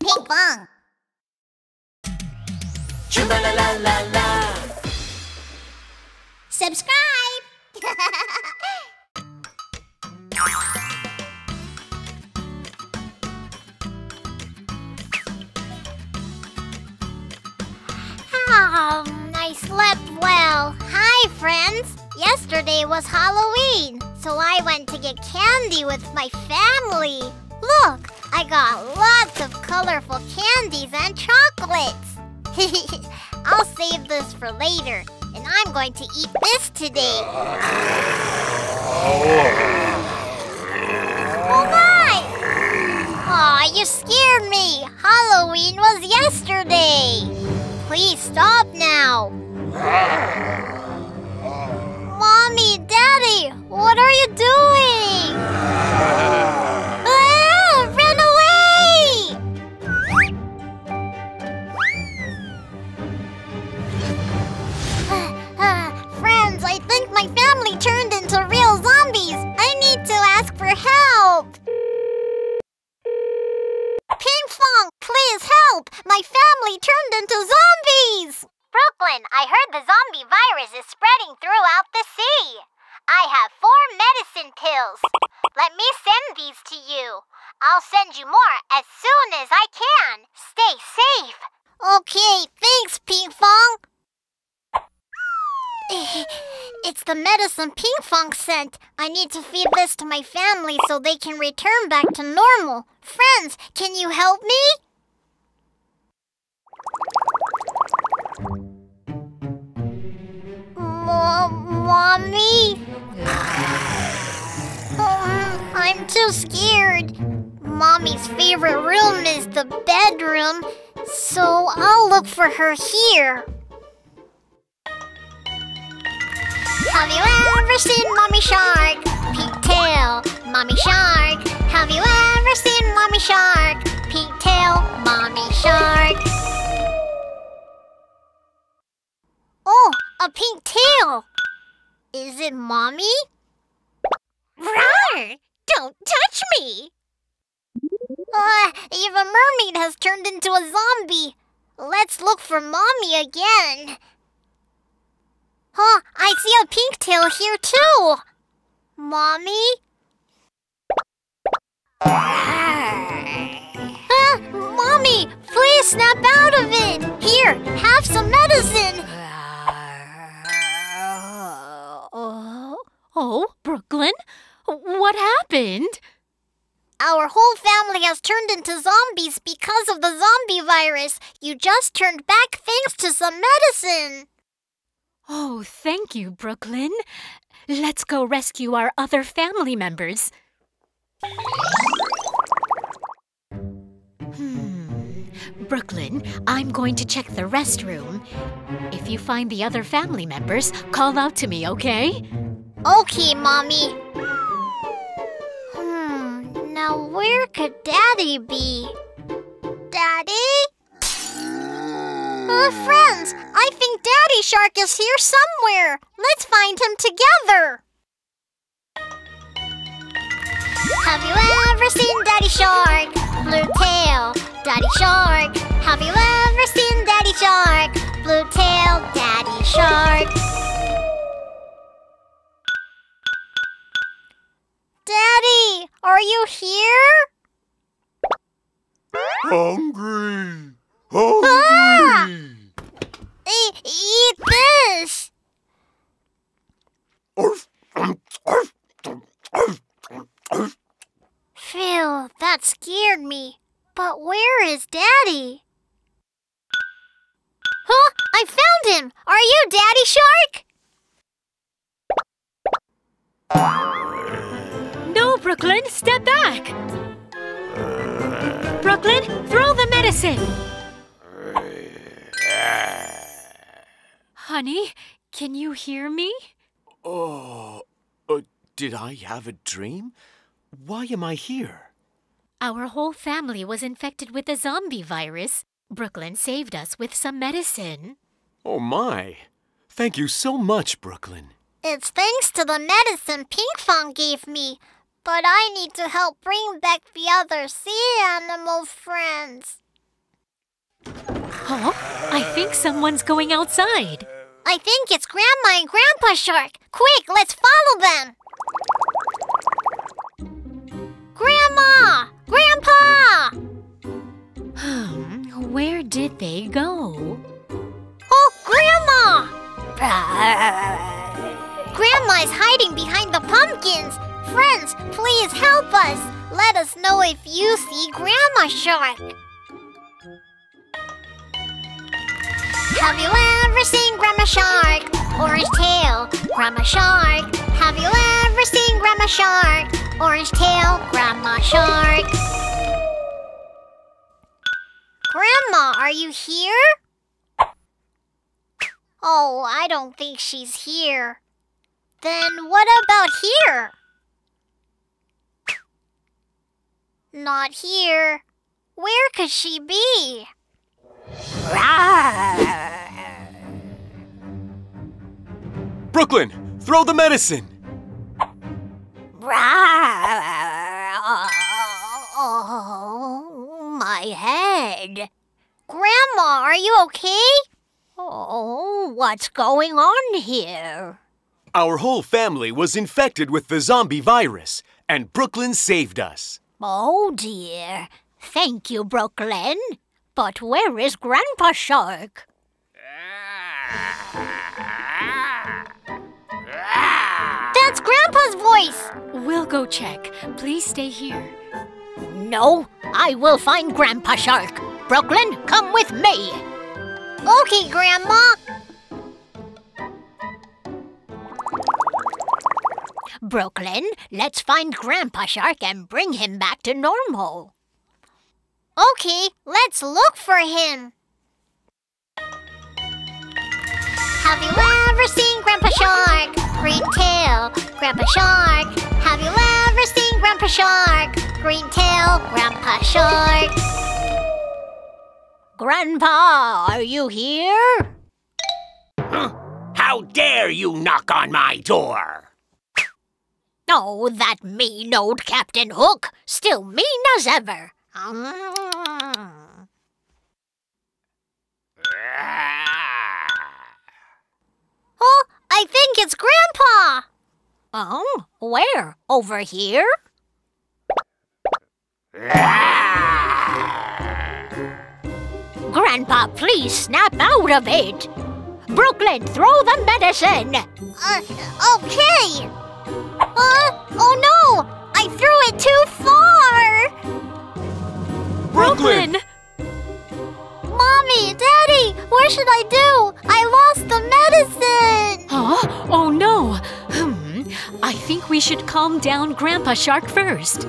Pinkfong. la la la la. Subscribe. Um, I slept well. Hi, friends. Yesterday was Halloween, so I went to get candy with my family. Look, I got lots of colorful candies and chocolates. I'll save this for later, and I'm going to eat this today. Oh my! Aw, you scared me! Halloween was yesterday! Please stop now! Mommy, Daddy, what are you doing? as soon as I can. Stay safe. Okay, thanks, Pinkfong. It's the medicine Pinkfong sent. I need to feed this to my family so they can return back to normal. Friends, can you help me? Mo- Mommy? Um, I'm too scared. Mommy's favorite room is the bedroom, so I'll look for her here. Have you ever seen Mommy Shark? Pink tail, Mommy Shark. Have you ever seen Mommy Shark? Pink tail, Mommy Shark. Oh, a pink tail. Is it Mommy? Rawr! Don't touch me! Uh, even Mermaid has turned into a zombie. Let's look for Mommy again. Huh, I see a pink tail here too. Mommy? Ah, Mommy, please snap out of it. Here, have some medicine. Oh, Brooklyn? What happened? Our whole family has turned into zombies because of the zombie virus. You just turned back thanks to some medicine. Oh, thank you, Brooklyn. Let's go rescue our other family members. Hmm. Brooklyn, I'm going to check the restroom. If you find the other family members, call out to me, okay? Okay, Mommy. Where could Daddy be? Daddy? Uh, friends, I think Daddy Shark is here somewhere. Let's find him together. Have you ever seen Daddy Shark? Blue tail, Daddy Shark. Have you ever seen Daddy Shark? Blue tail, Daddy Shark. Are you here? Hungry! Ah! Hungry! E- eat this. Um, um, um. Phew, that scared me. But where is Daddy? Huh? I found him! Are you Daddy Shark? Brooklyn, step back! Brooklyn, throw the medicine! Honey, can you hear me? Oh, uh, did I have a dream? Why am I here? Our whole family was infected with the zombie virus. Brooklyn saved us with some medicine. Oh my. Thank you so much, Brooklyn. It's thanks to the medicine Pinkfong gave me. But I need to help bring back the other sea animal friends. Oh, I think someone's going outside. I think it's Grandma and Grandpa Shark. Quick, let's follow them. Grandma! Grandpa! Hmm, where did they go? Oh, Grandma! Grandma is hiding behind the pumpkins. Friends, please help us. Let us know if you see Grandma Shark. Have you ever seen Grandma Shark? Orange tail, Grandma Shark. Have you ever seen Grandma Shark? Orange tail, Grandma Shark. Grandma, are you here? Oh, I don't think she's here. Then what about here? Not here. Where could she be? Brooklyn, throw the medicine! Oh, my head. Grandma, are you okay? Oh, what's going on here? Our whole family was infected with the zombie virus, and Brooklyn saved us. Oh dear. Thank you, Brooklyn. But where is Grandpa Shark? That's Grandpa's voice! We'll go check. Please stay here. No, I will find Grandpa Shark. Brooklyn, come with me. Okay, Grandma. Brooklyn, let's find Grandpa Shark and bring him back to normal. Okay, let's look for him. Have you ever seen Grandpa Shark? Green tail, Grandpa Shark. Have you ever seen Grandpa Shark? Green tail, Grandpa Shark. Grandpa, are you here? How dare you knock on my door? Oh, that mean old Captain Hook, still mean as ever. Oh, I think it's Grandpa. Oh, where? Over here? Grandpa, please snap out of it. Brooklyn, throw the medicine. Uh, okay. Uh, oh no! I threw it too far! Brooklyn! Mommy, Daddy, what should I do? I lost the medicine! Huh? Oh no! Hmm. I think we should calm down Grandpa Shark first.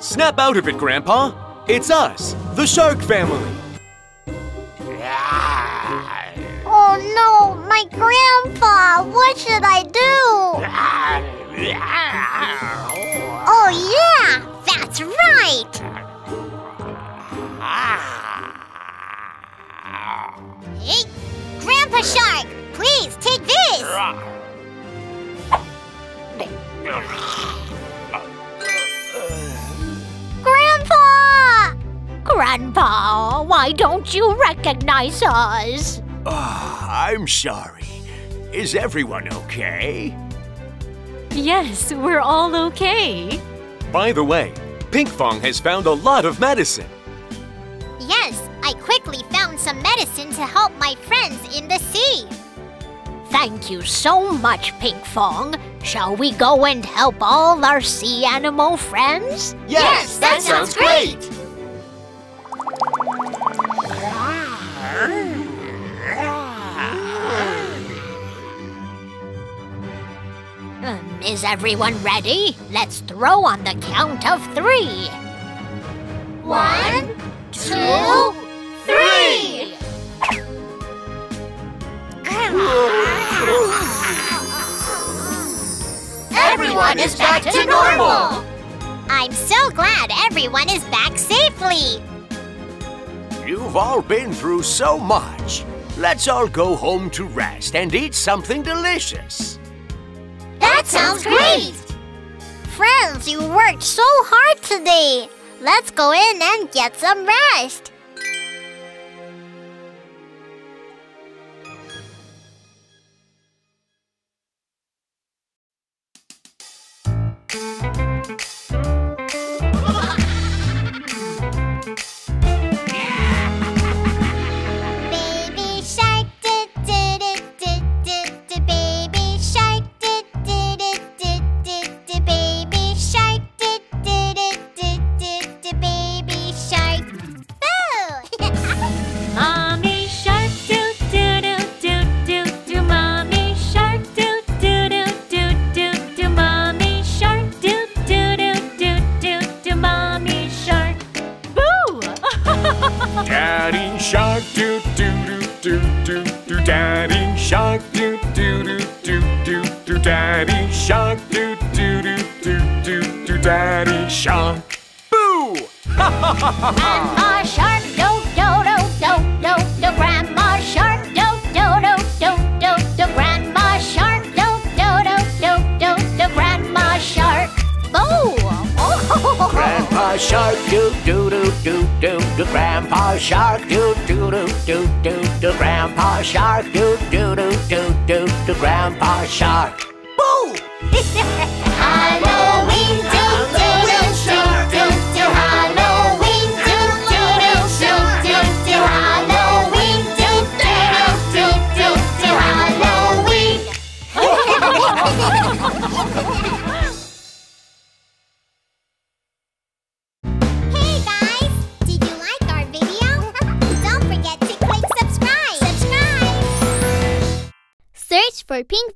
Snap out of it, Grandpa. It's us, the Shark family. My grandpa! What should I do? Oh yeah, that's right! Hey, Grandpa Shark, please take this! Grandpa! Grandpa, why don't you recognize us? I'm sorry. Is everyone okay? Yes, we're all okay. By the way, Pinkfong has found a lot of medicine. Yes, I quickly found some medicine to help my friends in the sea. Thank you so much, Pinkfong. Shall we go and help all our sea animal friends? Yes, that sounds great. Um, is everyone ready? Let's throw on the count of three. One, two, three! Everyone is back to normal. I'm so glad everyone is back safely. You've all been through so much. Let's all go home to rest and eat something delicious. Sounds great! Friends, you worked so hard today. Let's go in and get some rest. Do do do. Daddy shark do do do do do do. Daddy shark do do do do do do. Daddy shark. Boo! Grandma shark, do Shark do do do do do do. Grandpa Shark do do do do do do. Grandpa Shark do do do do do do. Grandpa Shark. Boo!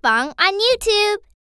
Pong on YouTube.